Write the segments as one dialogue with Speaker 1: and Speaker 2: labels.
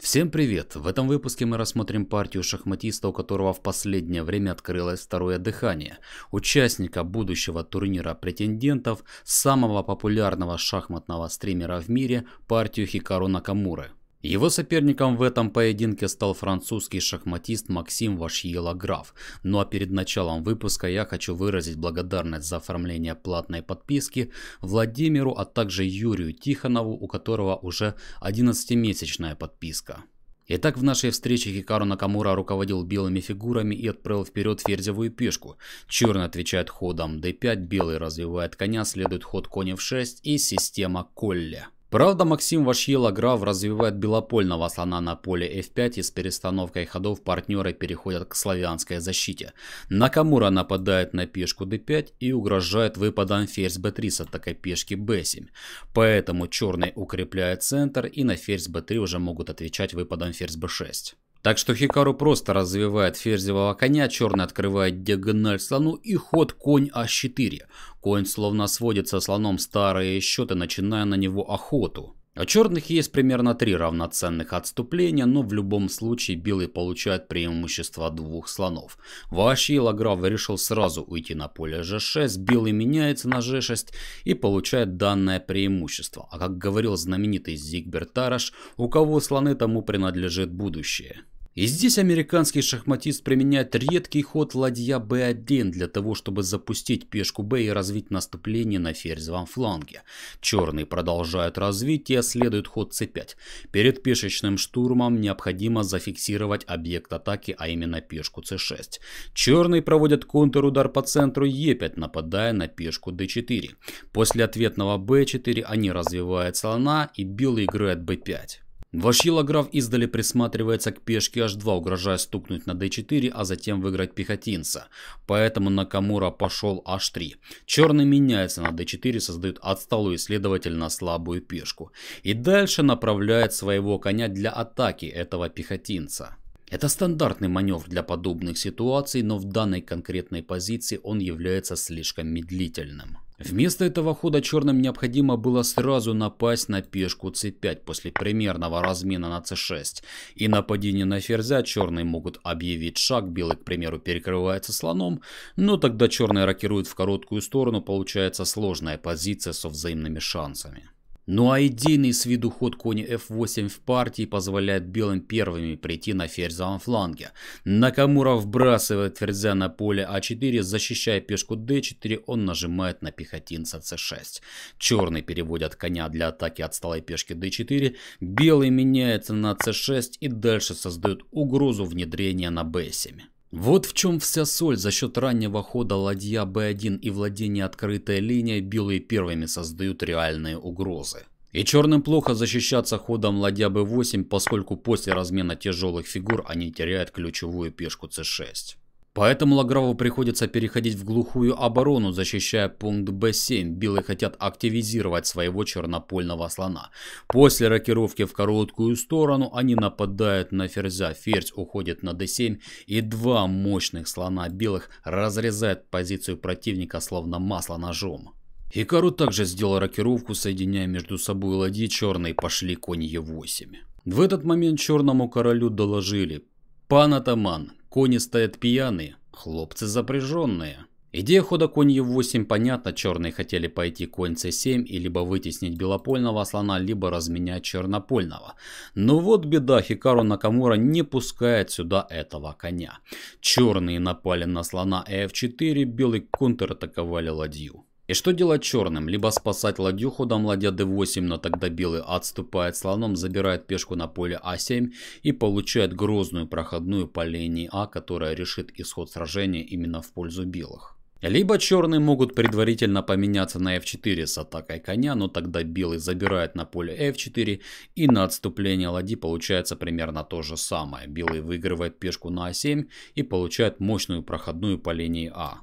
Speaker 1: Всем привет! В этом выпуске мы рассмотрим партию шахматиста, у которого в последнее время открылось второе дыхание. Участника будущего турнира претендентов, самого популярного шахматного стримера в мире, партию Хикару Накамуры. Его соперником в этом поединке стал французский шахматист Максим Вашьела-Граф. Ну а перед началом выпуска я хочу выразить благодарность за оформление платной подписки Владимиру, а также Юрию Тихонову, у которого уже 11-месячная подписка. Итак, в нашей встрече Хикару Накамура руководил белыми фигурами и отправил вперед ферзевую пешку. Черный отвечает ходом d5, белый развивает коня, следует ход конь f6 и система Колле. Правда, Максим Вашьела Граф развивает белопольного слона на поле f5 и с перестановкой ходов партнеры переходят к славянской защите. Накамура нападает на пешку d5 и угрожает выпадом ферзь b3 с атакой пешки b7. Поэтому черный укрепляет центр и на ферзь b3 уже могут отвечать выпадом ферзь b6. Так что Хикару просто развивает ферзевого коня, черный открывает диагональ слону и ход конь а4. Конь словно сводит со слоном старые счеты, начиная на него охоту. У черных есть примерно три равноценных отступления, но в любом случае белый получает преимущество двух слонов. Вообще Лаграв решил сразу уйти на поле g6, белый меняется на g6 и получает данное преимущество. А как говорил знаменитый Зигберт Тараш, у кого слоны тому принадлежит будущее. И здесь американский шахматист применяет редкий ход ладья b1 для того, чтобы запустить пешку b и развить наступление на ферзевом фланге. Черный продолжает развитие, следует ход c5. Перед пешечным штурмом необходимо зафиксировать объект атаки, а именно пешку c6. Черный проводит контрудар по центру e5, нападая на пешку d4. После ответного b4 они развивают слона и белый играет b5. Вашила граф издали присматривается к пешке h2, угрожая стукнуть на d4, а затем выиграть пехотинца. Поэтому Накамура пошел h3. Черный меняется на d4, создает отсталую и следовательно слабую пешку. И дальше направляет своего коня для атаки этого пехотинца. Это стандартный маневр для подобных ситуаций, но в данной конкретной позиции он является слишком медлительным. Вместо этого хода черным необходимо было сразу напасть на пешку c5 после примерного размена на c6. И нападение на ферзя черные могут объявить шаг, белый, к примеру, перекрывается слоном, но тогда черный рокирует в короткую сторону, получается сложная позиция со взаимными шансами. Ну а идейный с виду ход кони f8 в партии позволяет белым первыми прийти на ферзевом фланге. Накамура вбрасывает ферзя на поле а4, защищая пешку d4, он нажимает на пехотинца c6. Черный переводит коня для атаки отсталой пешки d4, белый меняется на c6 и дальше создает угрозу внедрения на b7. Вот в чем вся соль. За счет раннего хода ладья b1 и владения открытой линией белые первыми создают реальные угрозы. И черным плохо защищаться ходом ладья b8, поскольку после размена тяжелых фигур они теряют ключевую пешку c6. Поэтому Лаграву приходится переходить в глухую оборону, защищая пункт b7. Белые хотят активизировать своего чернопольного слона. После рокировки в короткую сторону они нападают на ферзя. Ферзь уходит на d7 и два мощных слона белых разрезают позицию противника словно масло ножом. Хикару также сделал рокировку, соединяя между собой ладьи черные пошли конь e8. В этот момент черному королю доложили. Пан атаман, Кони стоят пьяные, хлопцы запряженные. Идея хода конь Е8 понятна, черные хотели пойти конь С7 и либо вытеснить белопольного слона, либо разменять чернопольного. Но вот беда, Хикару Накамура не пускает сюда этого коня. Черные напали на слона F4, белый контратаковали ладью. И что делать черным? Либо спасать ладью ходом ладья d8, но тогда белый отступает слоном, забирает пешку на поле а7 и получает грозную проходную по линии а, которая решит исход сражения именно в пользу белых. Либо черные могут предварительно поменяться на f4 с атакой коня, но тогда белый забирает на поле f4 и на отступление ладьи получается примерно то же самое. Белый выигрывает пешку на а7 и получает мощную проходную по линии а.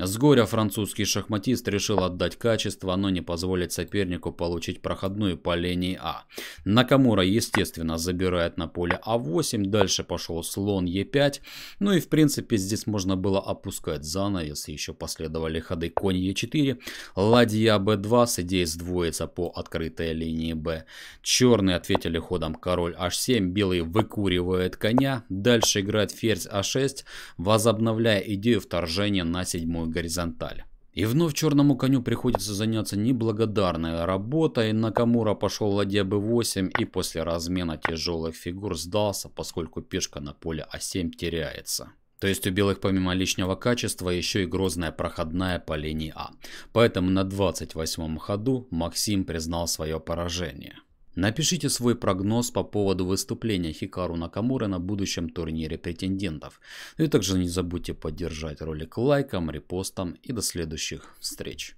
Speaker 1: С горя французский шахматист решил отдать качество, но не позволить сопернику получить проходную по линии А. Накамура, естественно, забирает на поле А8, дальше пошел слон Е5. Ну и в принципе здесь можно было опускать занавес, еще последовали ходы конь Е4, ладья Б2 с идеей сдвоиться по открытой линии Б. Черные ответили ходом король H7, белый выкуривает коня, дальше играет ферзь А6, возобновляя идею вторжения на седьмую прямую горизонталь. И вновь черному коню приходится заняться неблагодарной работой. Накамура пошел ладья b8 и после размена тяжелых фигур сдался, поскольку пешка на поле а7 теряется. То есть у белых помимо лишнего качества еще и грозная проходная по линии А. Поэтому на 28 ходу Максим признал свое поражение. Напишите свой прогноз по поводу выступления Хикару Накамуры на будущем турнире претендентов. И также не забудьте поддержать ролик лайком, репостом и до следующих встреч.